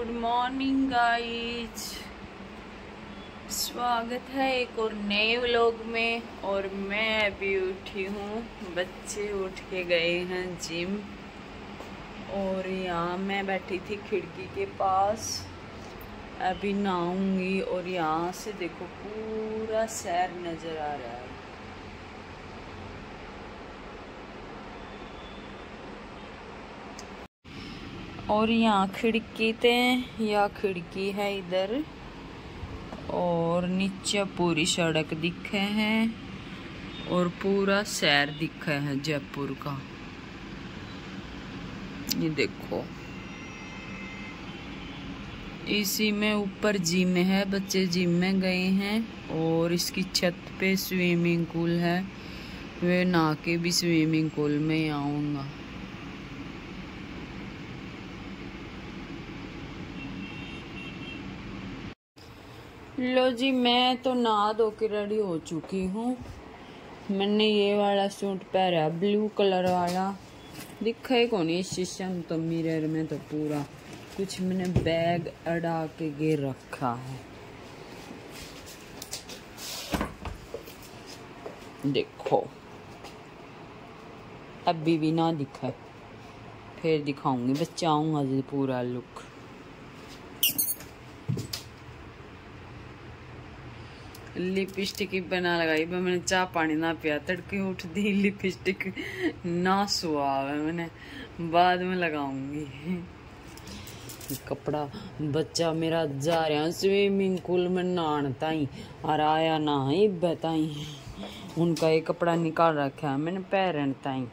Good morning guys स्वागत है एक और नए व्लॉग में और मैं अभी उठी हूँ। बच्चे उठ के गए हैं जिम। और यहाँ मैं बैठी थी खिड़की के पास। अभी नहाऊँगी और यहाँ से देखो पूरा शहर नज़र आ रहा है। और यहाँ खिड़की थे या खिड़की है इधर। और नीचे पूरी सड़क दिखे हैं और पूरा शहर दिखा है जयपुर का। ये देखो। इसी में ऊपर जिम है, बच्चे जिम में गए हैं और इसकी छत पे स्विमिंग पूल है। वे नहा के भी स्विमिंग पूल में आऊँगा। लो जी, मैं तो नहा धो के रेडी हो चुकी हूँ। मैंने ये वाला सूट पहना ब्लू कलर वाला। दिखा ही कौन इस शीशम तो मिरर में तो पूरा। कुछ मैंने बैग अड़ा के गिर रखा है। देखो। अभी भी ना दिखा। फिर दिखाऊँगी। बच्चाऊँगा पूरा लुक लिपस्टिक बना लगाई। मैंने चाह पानी ना पिया, तड़के उठ दी लिपस्टिक ना सुहा मैंने बाद में लगाऊँगी। कपड़ा बच्चा मेरा जा रहा स्विमिंग पूल में नहान ताई, और आया ना ही बताई उनका एक कपड़ा निकाल रखा है मैंने पैरन ताई।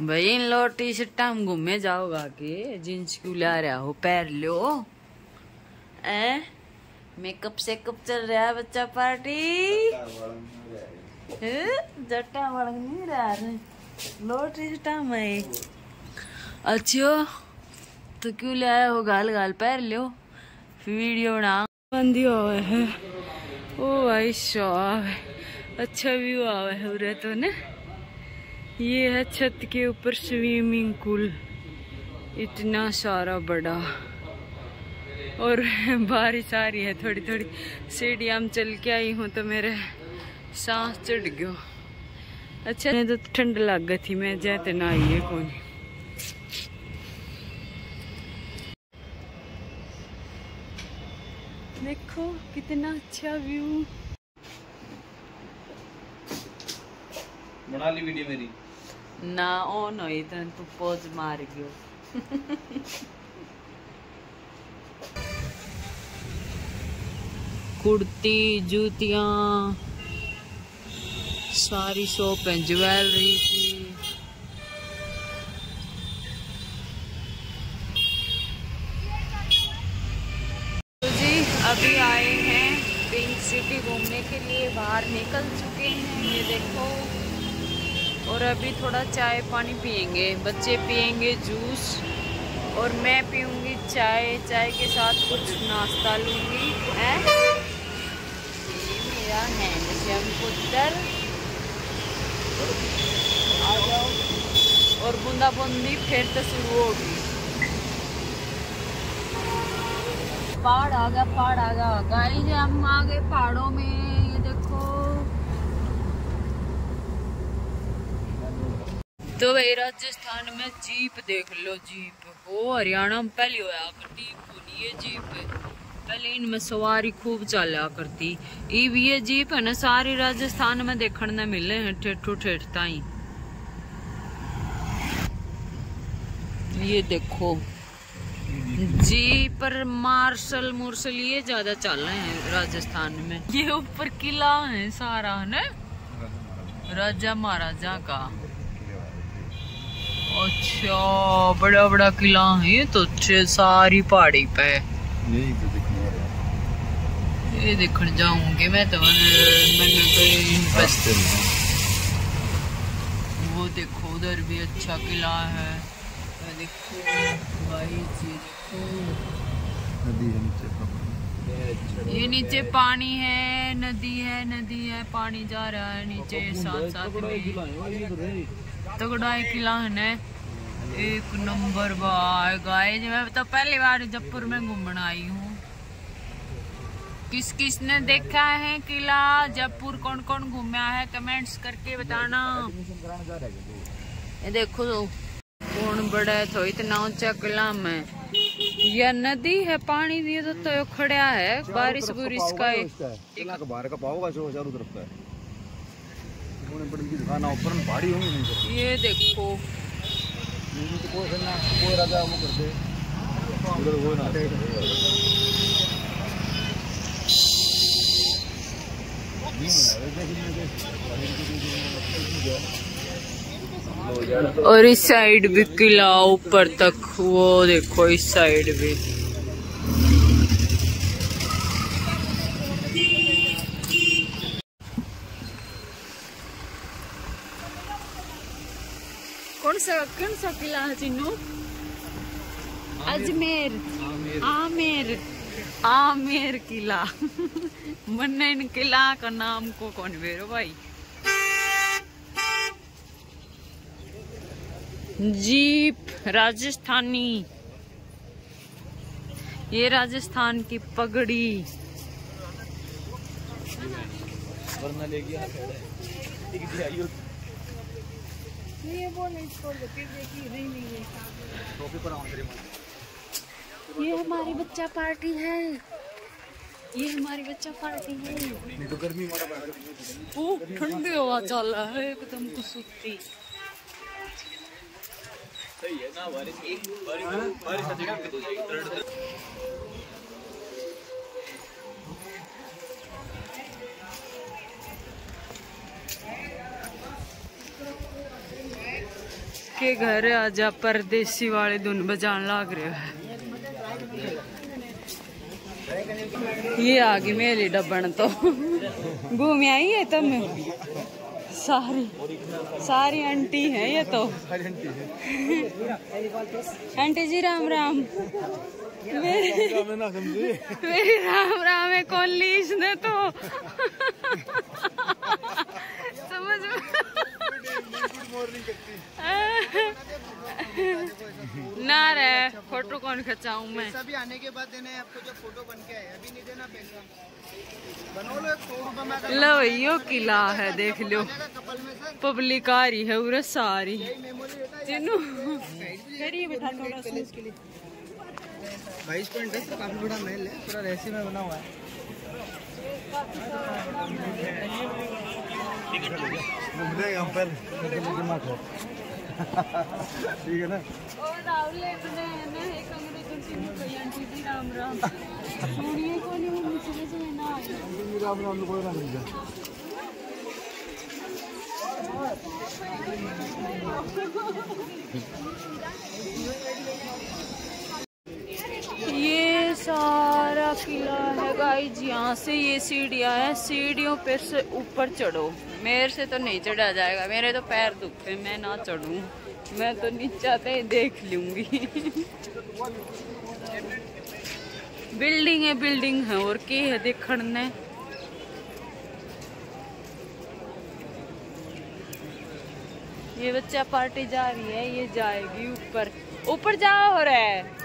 भाई, इन लो टी शर्ट हम घूमे जाओगा के? जींस क्यों ला रहा हो? पैर लो। ए मेकअप से कब चल रहा है बच्चा पार्टी? जट्टा वड़क नहीं रहा लो टी शर्ट मैं अच्छा तो क्यों ले आया हो? गाल गाल पैर लो। वीडियो बना बंदी हुआ है। ओ भाई शॉप अच्छा व्यू आवा है उरे तो ना? ये है छत के ऊपर स्विमिंग पूल। इतना सारा बड़ा। और बारिश आ रही है थोड़ी थोड़ी सीढ़ियाँ चल के आई हूँ तो मेरे सांस चढ़ गयो। अच्छा मैं तो ठंड लग गई थी, मैं जाते ना आई है कौन देखो, कितना अच्छा व्यू। बना ली वीडियो मेरी। ना ऑन हुई तो तू पोज मार गयो कुर्ती जूतियाँ सारी शॉप है ज्वेलरी की तो जी, अभी आए हैं पिंक सिटी घूमने के लिए, बाहर निकल चुके हैं, ये देखो। और अभी थोड़ा चाय पानी पियेंगे। बच्चे पियेंगे जूस और मैं पीऊँगी चाय। चाय के साथ कुछ नाश्ता लूँगी। है? मेरा हैंडसम पुत्र आ जाओ। और बूंदा बूंदी फिर तो शुरू होगी। पहाड़ आ गया, पहाड़ आ गया। गाइस, हम आ गए पहाड़ों में ये देखो तो भाई राजस्थान में जीप देख लो, जीप। वो हरियाणा में पहले होया करती ये जीप। पहले इनमें सवारी खूब चला करती। ई ये जीप, है ना? सारी राजस्थान में देखने न मिले हैं ठेठो ठेठ ताई। ये देखो। जी पर मार्शल मुर्शल ये ज़्यादा चल रहे हैं राजस्थान में। ये ऊपर किला है सारा, है ना? राजा महाराजा का। अच्छा बड़ा बड़ा किला है तो अच्छे सारी पहाड़ी पे। यही तो ये देखने जाऊँगी मैं तो मैंने तो वो देखो उधर भी अच्छा किला है। देखो भाई जी देखो। नदी है नीचे पानी। ये नीचे पानी है नदी है नदी है पानी जा रहा है नीचे साथ साथ में तगड़ा किला है। एक नंबर बाय गाइस मैं तो पहली बार जयपुर में घूमने आई हूँ। किस किस ने देखा है किला? जयपुर कौन कौन घूमा है? कमेंट्स करके बताना। ये देखो तो कौन बड़ा है तो इतना ऊँचा किला में। यह नदी है पानी भी तो, तो खड़ा है। बारिश बुरिश का किला का का चारों तरफ़ का है। उन्होंने बड़ी की दुकान ऊपर में पहाड़ी होंगी नहीं करती ये देखो। नहीं तो कोई करना कोई राजा वो कर उधर वो ना। और इस साइड भी किला ऊपर तक वो देखो इस साइड भी। कौन सा कौन सा किला है चिन्नू अजमेर। आमेर। आमेर। किला। मन इन किला का नाम को कौन बेरो भाई? जीप राजस्थानी। ये राजस्थान की पगड़ी। वरना ले गया ये वो नहीं छोड़ दो फिर नहीं नहीं टोपी पर ये हमारी बच्चा पार्टी है। ये हमारी बच्चा पार्टी है। नहीं तो गर्मी ओ ठंडी हवा चल रहा है एकदम कुसुती सही है ना बारिश बारिश बारिश के घर आजा परदेसी वाले धुन बजान लाग रहे है ये आ गई मेरी डब्बन तो घूम आई है तुम सारी सारी आंटी है ये तो आंटी जी राम राम मेरी मेरी राम राम है कौन ली इसने तो समझ में ना रे फ़ोटो कौन खचाऊं मैं? सभी आने के बाद देना है आपको जो फ़ोटो बन के आए अभी नहीं देना पैसा। बनो लो एक रुपये लो यो किला है देख लो। पब्लिक आ रही है उरे सारी। रहता है बैठा थोड़ा सा इसके लिए। बाईस पॉइंट दस काफ़ी बड़ा महल है पूरा रेसी में बना हुआ है। घूमने हम पर दिमाग है ठीक है ना और राहुल ने ना एक अंग्रेजी चिन्नू कोई आंटी जी राम राम सुनिए को नहीं वो मुझे से ना आए राम राम कोई ना मिल जाए सारा किला है गाइज़ यहाँ से ये सीढ़ियाँ है। सीढ़ियों पे से ऊपर चढ़ो। मेरे से तो नहीं चढ़ा जाएगा। मेरे तो पैर दुखते मैं ना चढ़ूं। मैं तो नीचे ही देख लूँगी। बिल्डिंग है बिल्डिंग है। और के है देखने? ये बच्चा पार्टी जा रही है, ये जाएगी ऊपर। ऊपर जाओ हो रहा है।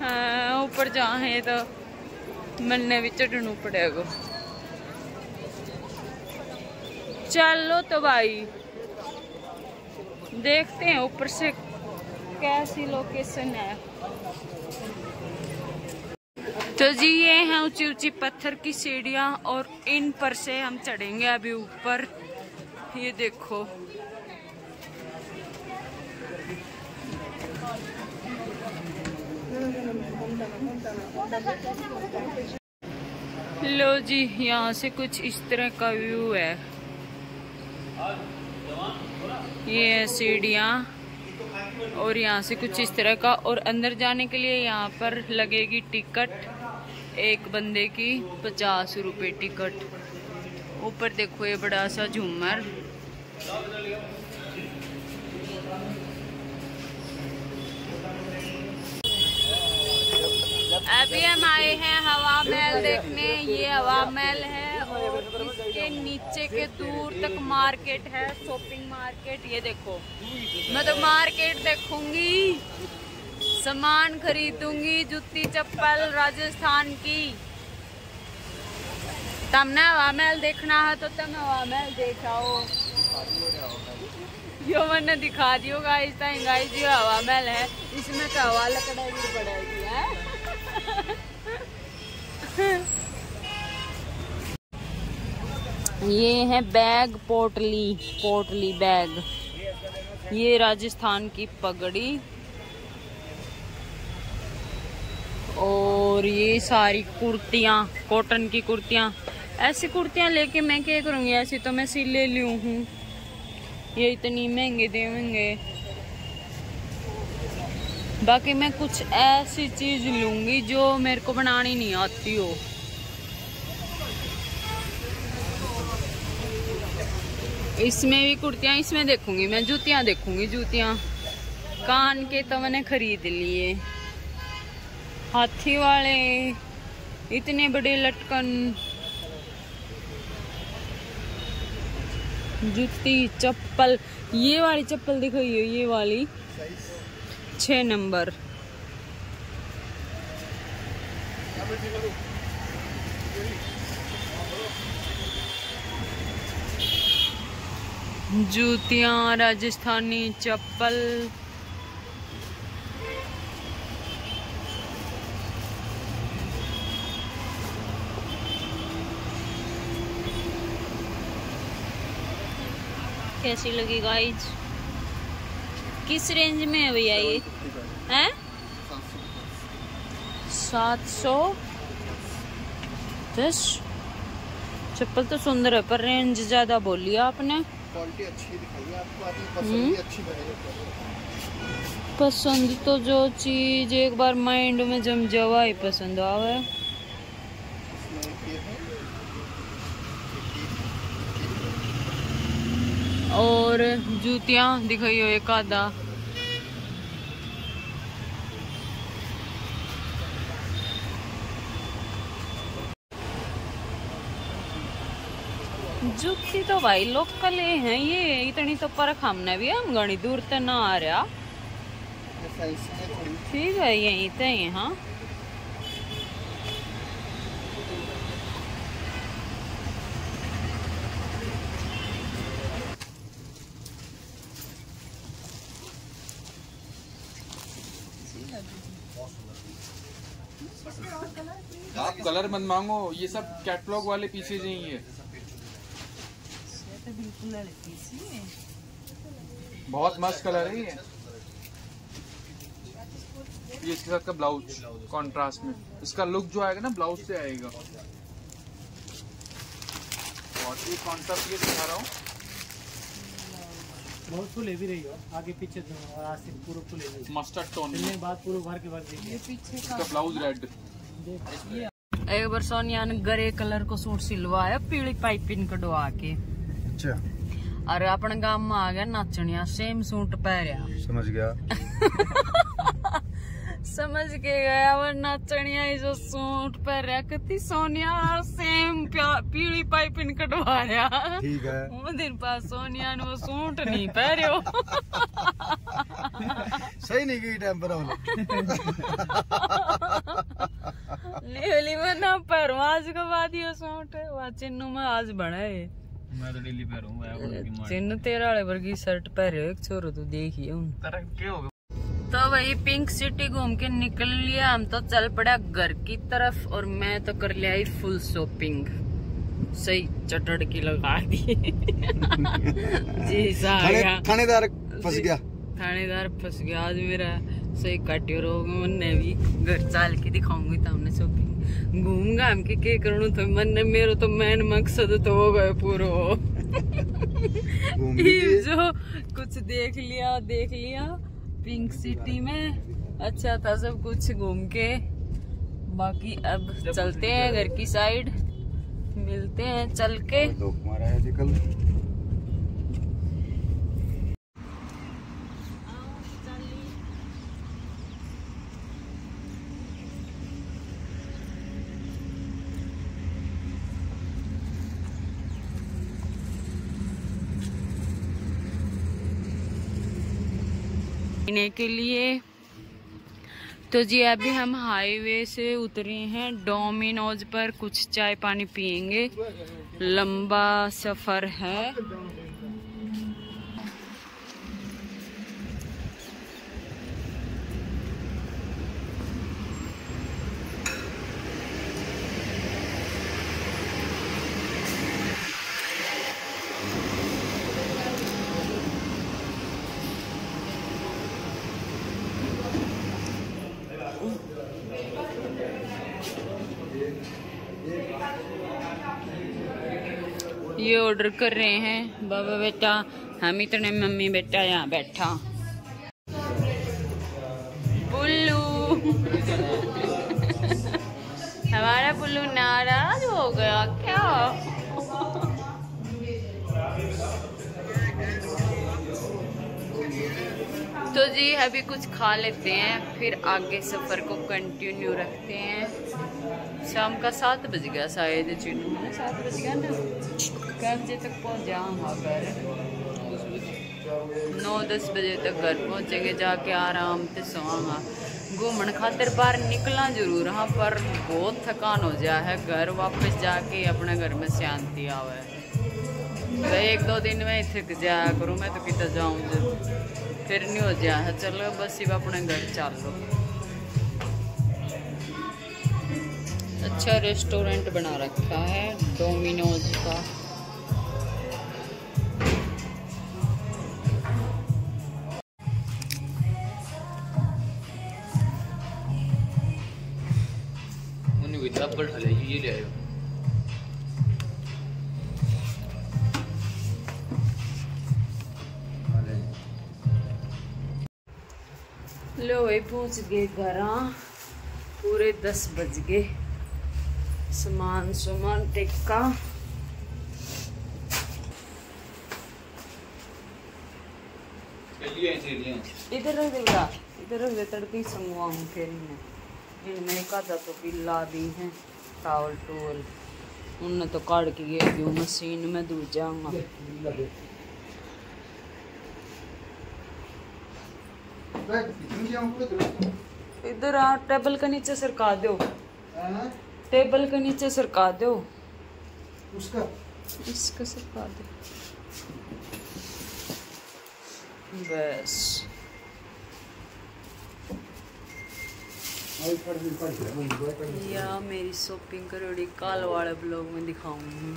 ऊपर जाए तो मन्ने भी चढ़नू पड़ेगा चलो तो भाई देखते हैं ऊपर से कैसी लोकेशन है तो जी ये हैं ऊँची ऊँची पत्थर की सीढ़ियाँ और इन पर से हम चढ़ेंगे अभी ऊपर ये देखो लो जी, यहाँ से कुछ इस तरह का व्यू है। ये है सीढ़ियाँ, और यहाँ से कुछ इस तरह का, और अंदर जाने के लिए यहाँ पर लगेगी टिकट, एक बंदे की पचास रुपए टिकट। ऊपर देखो ये बड़ा सा झूमर। अभी हम आए हैं हवा महल देखने। ये हवा महल है और इसके नीचे के दूर तक मार्केट है, शॉपिंग मार्केट। ये देखो। मैं तो मार्केट देखूँगी, सामान खरीदूँगी, जूती चप्पल राजस्थान की। तमने हवा महल देखना है तो तुम हवा महल देखाओ यो मैंने दिखा दियो गाइस गाइस हवा महल है। इसमें तो हवा लकड़ेगी पड़ेगी, है? ये है बैग पोटली पोटली बैग। ये राजस्थान की पगड़ी। और ये सारी कुर्तियाँ, कॉटन की कुर्तियाँ। ऐसी कुर्तियाँ लेके मैं क्या करूँगी? ऐसी तो मैं सी ले ली हूँ। ये इतनी महँगे देंगे। बाकी मैं कुछ ऐसी चीज़ लूँगी जो मेरे को बनानी नहीं आती हो। इसमें भी कुर्तियाँ, इसमें देखूँगी मैं, जूतियाँ देखूँगी, जूतियाँ। कान के तो मैंने खरीद लिए। हाथी वाले, इतने बड़े लटकन। जूती, चप्पल, ये वाली चप्पल दिखाई है, ये वाली। छ नंबर। जूतियाँ, राजस्थानी चप्पल। कैसी लगी गाइज़ किस रेंज में है भैया ये? हैं? सात सौ? दस? चप्पल तो सुंदर है, पर रेंज ज़्यादा बोली आपने। क्वालिटी अच्छी दिखाई आपको आपकी हम्म। पसंद अच्छी बनेगी पसंद तो जो चीज़ एक बार माइंड में जम जावा ही पसंद आवे। और जूतियाँ दिखाई हो एक आधा। जूती तो भाई लोकल ही है ये। इतनी तो परख हमने भी हम घनी दूर तो ना आ रहा। थोड़ी ठीक है यहीं तो ही हाँ आप कलर मत मांगो ये सब कैटलॉग वाले पीसेज ही है। बहुत मस्त कलर है ये। ये इसके साथ का ब्लाउज कॉन्ट्रास्ट में। इसका लुक जो आएगा ना ब्लाउज से आएगा। और ये कॉन्ट्रास्ट ये दिखा रहा हूँ। बहुत फुल हेवी रही हो। आगे पीछे दोनों और आज से पूरा फुल हेवी मस्टर्ड टोन में। के बाद पूरा भर के भर देखिए इसका ब्लाउज रेड एक बार सोनिया ने गरे कलर को सूट सिलवाया पीली पाइपिंग कटवा के। अच्छा और अपने गाँव में आ गया नाचनिया सेम सूट पहरिया समझ गया समझ के गया वो नाचनिया ही जो सूट पहरिया कितनी सोनिया और सेम पीली पाइपिंग कटवा रहा ठीक है वो दिन पास सोनिया ने वो सूट नहीं पहरियो सही नहीं गई टाइम पर नीली में ना पहरो आज के बाद ये सूट वहाँ चिन्नू में आज बना है मैं तो डेली पहनूँगा चिन्नू तेरा वाले वर्गी शर्ट पहरे एक छोरो तो देखिए उन क्या हो तो भाई पिंक सिटी घूम के निकल लिया हम तो चल पड़ा घर की तरफ़ और मैं तो कर लिया ही फुल शॉपिंग सही चटड़ की लगा दी जी थानेदार फंस गया थानेदार फंस गया आज मेरा सही काटियो रोग मैंने भी घर चाल के दिखाऊँगी तो हमने शॉपिंग घूम घाम के के करूँ तो मन मेरो तो मैन मकसद तो हो गए पूरो। जो कुछ देख लिया देख लिया। पिंक सिटी में। अच्छा था सब कुछ घूम के। बाकी अब चलते हैं घर की साइड मिलते हैं चल के। पीने के लिए। तो जी, अभी हम हाईवे से उतरे हैं। डोमिनोज पर कुछ चाय पानी पियेंगे। लंबा सफ़र है ये ऑर्डर कर रहे हैं। बाबा बेटा, हम इतने मम्मी बेटा यहाँ बैठा। बुल्लू। हमारा बुल्लू नाराज़ हो गया क्या? तो जी, अभी कुछ खा लेते हैं, फिर आगे सफ़र को कंटिन्यू रखते हैं। शाम का सात बज गया शायद चिन्नू सात बज गया ना। बजे तक पहुँच जाऊँगा घर नौ दस बजे तक घर पहुँचेंगे, जाके आराम से सोआंगा घूमन खातिर बाहर निकलना ज़रूर हाँ पर बहुत थकान हो जाए है। घर वापस जाके अपने घर में शांति आवे। तो एक दो दिन में थक जाया करूँ, मैं तो कितना जाऊँ फिर नहीं हो जाया है। चलो बस सिर्फ़ अपने घर चल। लो अच्छा रेस्टोरेंट बना रखा है डोमिनोज का। ये ले आयो लो भाई पहुँच गए घर। पूरे दस बज गए। सामान सामान टिक्का। इधर रख इधर रख दे तड़के संगवा हूँ। फिर इनमें आधा तो पिल्ला भी है। टावल टूवल उनने तो काट के गए क्यों मशीन में दूध जाऊँगा इधर आ, टेबल के नीचे सरका दो। टेबल के नीचे सरका दो। उसका इसको सरका दो। बस। या मेरी शॉपिंग करोड़ी कल वाले ब्लॉग में दिखाऊँगी।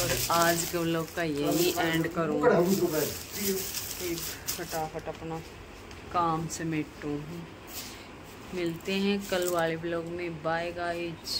और आज के ब्लॉग का यही एंड करूँगा। फटाफट अपना काम से मिटूँ मिलते हैं कल वाले ब्लॉग में। Bye guys